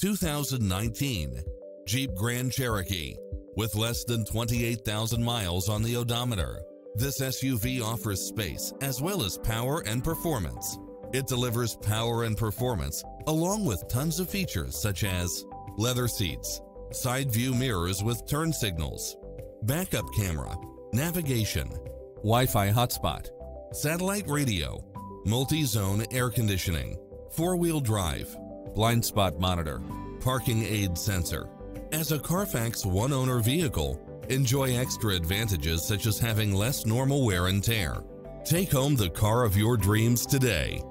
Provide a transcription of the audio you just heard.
2019 Jeep Grand Cherokee. With less than 28,000 miles on the odometer, this SUV offers space as well as power and performance. It delivers power and performance along with tons of features such as leather seats, side view mirrors with turn signals, backup camera, navigation, Wi-Fi hotspot, satellite radio, multi-zone air conditioning, four-wheel drive, blind spot monitor, parking aid sensor. As a Carfax one-owner vehicle, enjoy extra advantages such as having less normal wear and tear. Take home the car of your dreams today.